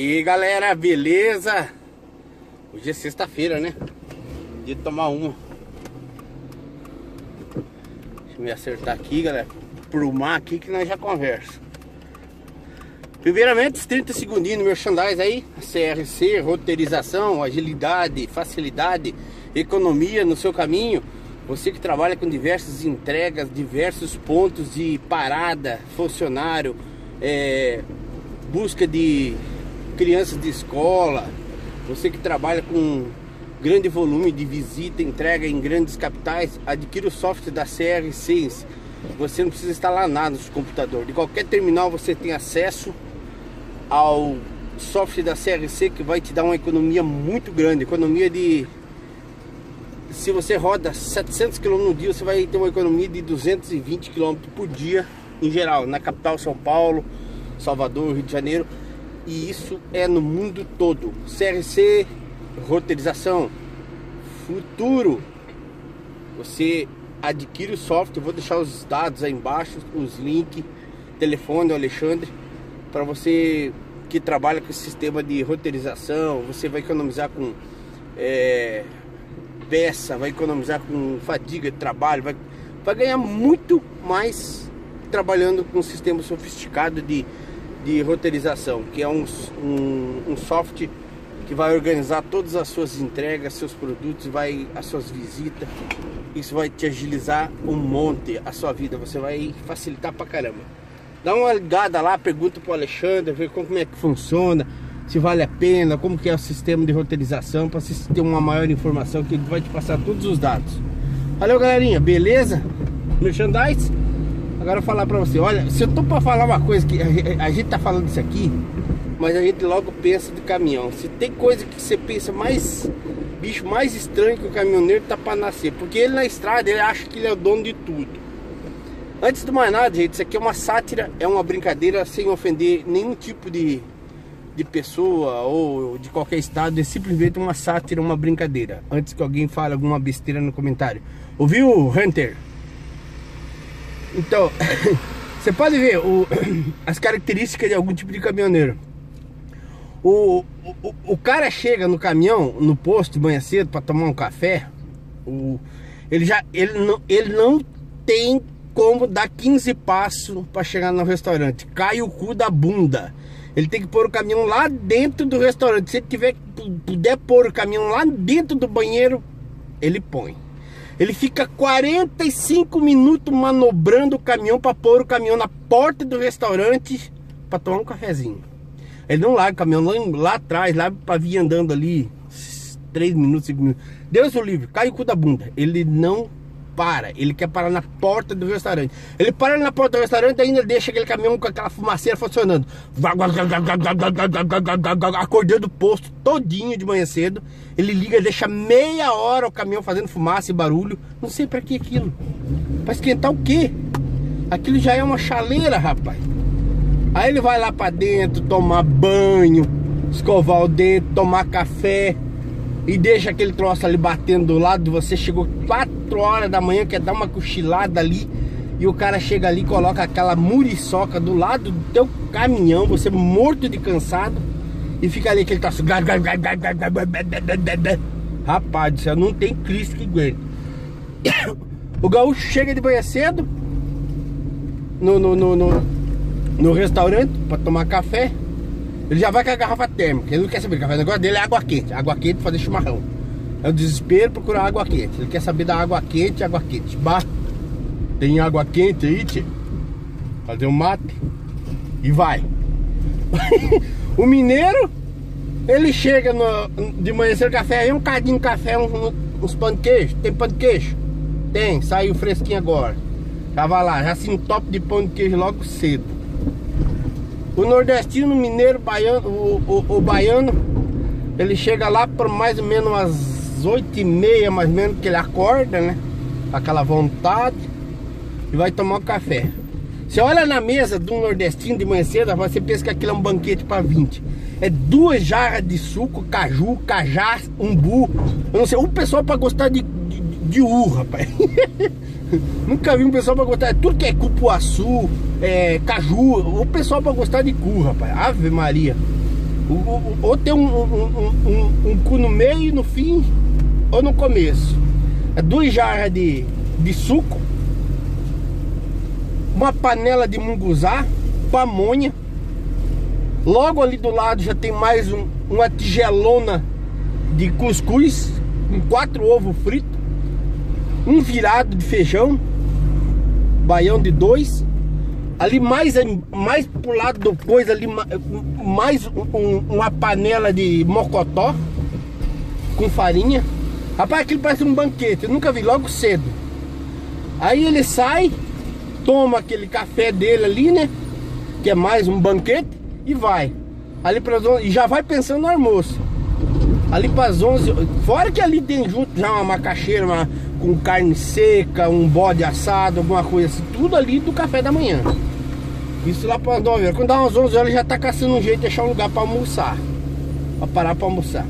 aí galera, beleza? Hoje é sexta-feira, né? De tomar uma. Deixa eu me acertar aqui, galera. Pro mar aqui que nós já conversa. Primeiramente, os 30 segundinhos no merchandise aí. CRC, roteirização, agilidade, facilidade, economia no seu caminho. Você que trabalha com diversas entregas, diversos pontos de parada, funcionário é, Busca de crianças de escola, você que trabalha com grande volume de visita, entrega em grandes capitais, adquira o software da CR6. Você não precisa instalar nada no seu computador. De qualquer terminal você tem acesso ao software da CRC que vai te dar uma economia muito grande, economia de se você roda 700 km no dia, você vai ter uma economia de 220 km por dia em geral, na capital São Paulo, Salvador, Rio de Janeiro e isso é no mundo todo. CRC, roteirização, futuro. Você adquire o software, vou deixar os dados aí embaixo, os links, telefone, Alexandre, para você que trabalha com esse sistema de roteirização, você vai economizar com é, peça, vai economizar com fadiga de trabalho, vai, vai ganhar muito mais trabalhando com um sistema sofisticado de de roteirização, que é um, um, um software que vai organizar todas as suas entregas, seus produtos, vai as suas visitas. Isso vai te agilizar um monte a sua vida, você vai facilitar pra caramba. Dá uma ligada lá, pergunta pro Alexandre, ver como é que funciona, se vale a pena, como que é o sistema de roteirização, para você ter uma maior informação que ele vai te passar todos os dados. Valeu galerinha, beleza? Merchandise? Agora falar pra você, olha, se eu tô pra falar uma coisa que a, a gente tá falando isso aqui, mas a gente logo pensa de caminhão. Se tem coisa que você pensa mais, bicho mais estranho que o caminhoneiro tá pra nascer, porque ele na estrada ele acha que ele é o dono de tudo. Antes de mais nada, gente, isso aqui é uma sátira, é uma brincadeira sem ofender nenhum tipo de, de pessoa ou de qualquer estado, é simplesmente uma sátira, uma brincadeira. Antes que alguém fale alguma besteira no comentário. Ouviu, Hunter? Então, você pode ver o, as características de algum tipo de caminhoneiro. O, o, o cara chega no caminhão, no posto de manhã cedo para tomar um café. O, ele já ele não, ele não tem como dar 15 passos para chegar no restaurante. Cai o cu da bunda. Ele tem que pôr o caminhão lá dentro do restaurante. Se ele tiver puder pôr o caminhão lá dentro do banheiro, ele põe. Ele fica 45 minutos manobrando o caminhão para pôr o caminhão na porta do restaurante para tomar um cafezinho. Ele não larga o caminhão lá, lá atrás, lá para vir andando ali 3 minutos, 5 minutos. Deus o livre, cai o cu da bunda. Ele não para, ele quer parar na porta do restaurante. Ele para na porta do restaurante e ainda deixa aquele caminhão com aquela fumaceira funcionando. Acordando o posto todinho de manhã cedo. Ele liga, deixa meia hora o caminhão fazendo fumaça e barulho. Não sei para que aquilo. Para esquentar o quê? Aquilo já é uma chaleira, rapaz. Aí ele vai lá para dentro tomar banho, escovar o dente, tomar café e deixa aquele troço ali batendo do lado de você. Chegou 4 horas da manhã, quer dar uma cochilada ali. E o cara chega ali, coloca aquela muriçoca do lado do teu caminhão, você morto de cansado. E fica ali aquele troço. Rapaz do céu, não tem Cristo que aguente. O gaúcho chega de manhã cedo no, no, no, no, no restaurante para tomar café. Ele já vai com a garrafa térmica. Ele não quer saber. O negócio dele é água quente. Água quente pra fazer chimarrão. É o desespero procurar água quente. Ele quer saber da água quente água quente. Bah, tem água quente aí, tio? Fazer um mate. E vai. o mineiro, ele chega no, de manhã cedo café, aí um cadinho de café, um, uns pão de queijo. Tem pão de queijo? Tem, saiu fresquinho agora. Já vai lá, já um top de pão de queijo logo cedo. O nordestino, mineiro, baiano, o, o, o baiano, ele chega lá por mais ou menos umas oito e meia, mais ou menos, que ele acorda, né? Aquela vontade e vai tomar um café. Você olha na mesa de um nordestino de manhã cedo, você pensa que aquilo é um banquete para 20. É duas jarras de suco, caju, cajá, umbu. Eu não sei, o pessoal para gostar de, de, de urra, rapaz. Nunca vi um pessoal pra gostar. Tudo que é cupuaçu, é, caju. O pessoal pra gostar de cu, rapaz. Ave Maria. ou tem um, um, um, um, cu no meio, no fim ou no começo. É duas jarras de, de suco, uma panela de munguzá, pamonha. Logo ali do lado já tem mais um, uma tigelona de cuscuz, com quatro ovos fritos, um virado de feijão, baião de dois Ali mais, mais pro lado do coisa ali, mais um, uma panela de mocotó com farinha. Rapaz, aquilo parece um banquete, eu nunca vi, logo cedo. Aí ele sai, toma aquele café dele ali, né? Que é mais um banquete e vai. Ali para 11, e já vai pensando no almoço. Ali para as 11, fora que ali tem junto já uma macaxeira uma, com carne seca, um bode assado, alguma coisa assim, tudo ali do café da manhã. Isso lá para 9 horas. Quando dá umas 11 horas, já tá caçando um jeito de deixar um lugar para almoçar. Para parar para almoçar.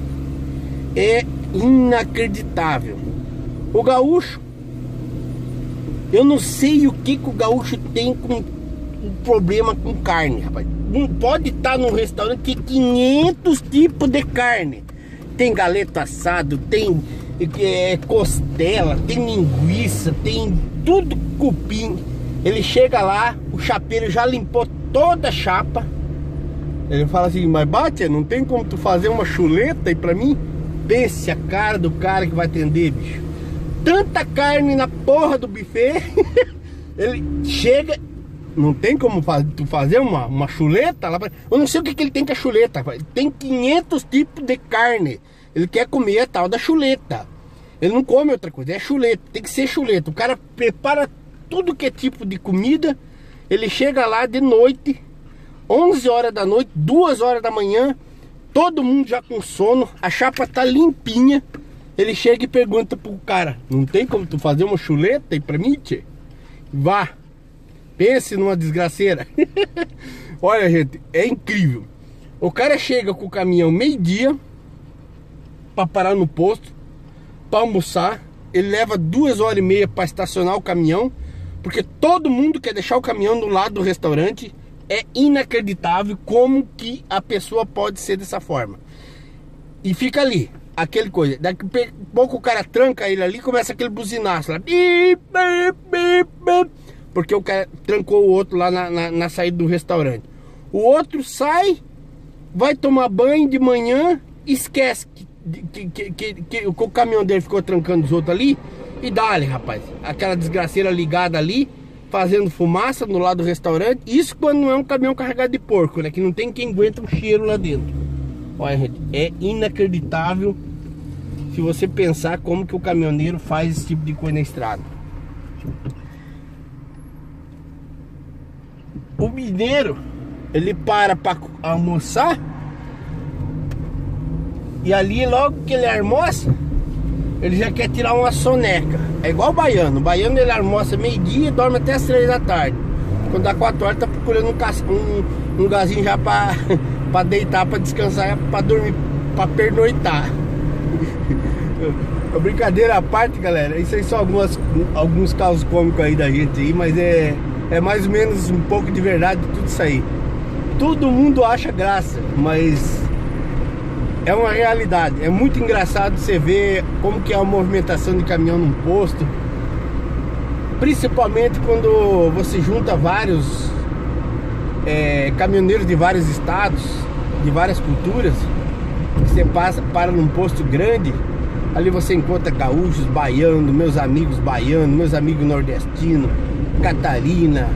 É inacreditável. O gaúcho, eu não sei o que, que o gaúcho tem com um problema com carne, rapaz. Não pode estar tá num restaurante que 500 tipos de carne. Tem galeto assado, tem é, costela, tem linguiça, tem tudo cupim ele chega lá, o chapeiro já limpou toda a chapa. Ele fala assim, mas bate, não tem como tu fazer uma chuleta aí pra mim? Pense a cara do cara que vai atender, bicho. Tanta carne na porra do buffet. ele chega, não tem como tu fazer uma, uma chuleta lá pra... Eu não sei o que, que ele tem com a chuleta. Tem 500 tipos de carne. Ele quer comer a tal da chuleta. Ele não come outra coisa, é chuleta, tem que ser chuleta. O cara prepara tudo que é tipo de comida. Ele chega lá de noite, 11 horas da noite, 2 horas da manhã, todo mundo já com sono, a chapa tá limpinha. Ele chega e pergunta pro cara: Não tem como tu fazer uma chuleta aí pra mim, tchê? Vá, pense numa desgraceira. Olha, gente, é incrível. O cara chega com o caminhão meio-dia para parar no posto, para almoçar. Ele leva duas horas e meia para estacionar o caminhão. Porque todo mundo quer deixar o caminhão do lado do restaurante. É inacreditável como que a pessoa pode ser dessa forma. E fica ali, aquele coisa. Daqui a pouco o cara tranca ele ali começa aquele buzinaço lá. Porque o cara trancou o outro lá na, na, na saída do restaurante. O outro sai, vai tomar banho de manhã, esquece que, que, que, que, que o caminhão dele ficou trancando os outros ali e dá-lhe, rapaz. Aquela desgraceira ligada ali, fazendo fumaça no lado do restaurante. Isso quando não é um caminhão carregado de porco, né? Que não tem quem aguenta um cheiro lá dentro. Olha, gente, é inacreditável se você pensar como que o caminhoneiro faz esse tipo de coisa na estrada. O mineiro, ele para para almoçar e ali logo que ele almoça, ele já quer tirar uma soneca. É igual o baiano. O baiano ele almoça meio-dia e dorme até as três da tarde. Quando dá quatro horas, tá procurando um, um, um lugarzinho já pra, pra deitar, pra descansar, pra dormir, pra pernoitar. Brincadeira à parte, galera. Isso aí são algumas, alguns casos cômicos aí da gente aí, mas é, é mais ou menos um pouco de verdade tudo isso aí. Todo mundo acha graça, mas é uma realidade. É muito engraçado você ver como que é a movimentação de caminhão num posto. Principalmente quando você junta vários é, caminhoneiros de vários estados, de várias culturas. Você passa, para num posto grande, ali você encontra gaúchos, baianos, meus amigos baianos, meus amigos nordestinos, Catarina.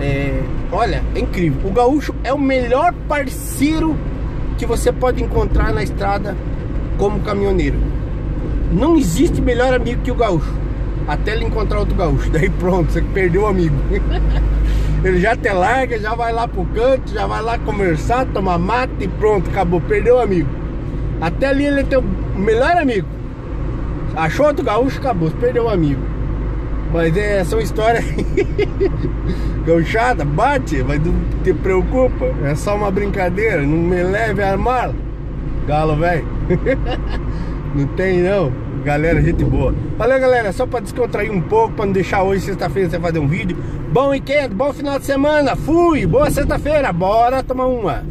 É, olha, é incrível. O gaúcho é o melhor parceiro que você pode encontrar na estrada como caminhoneiro. Não existe melhor amigo que o gaúcho. Até ele encontrar outro gaúcho. Daí pronto, você perdeu o amigo. ele já te larga, já vai lá pro canto, já vai lá conversar, tomar mate e pronto, acabou. Perdeu o amigo. Até ali ele é teu melhor amigo. Achou outro gaúcho, acabou, perdeu o amigo. Mas é, são histórias gauchada, bate, mas não te preocupa, é só uma brincadeira, não me leve a mal. Galo, velho. não tem não. Galera, gente boa. Valeu, galera. Só pra descontrair um pouco, pra não deixar hoje, sexta-feira, você fazer um vídeo. Bom weekend, bom final de semana. Fui. Boa sexta-feira. Bora tomar uma.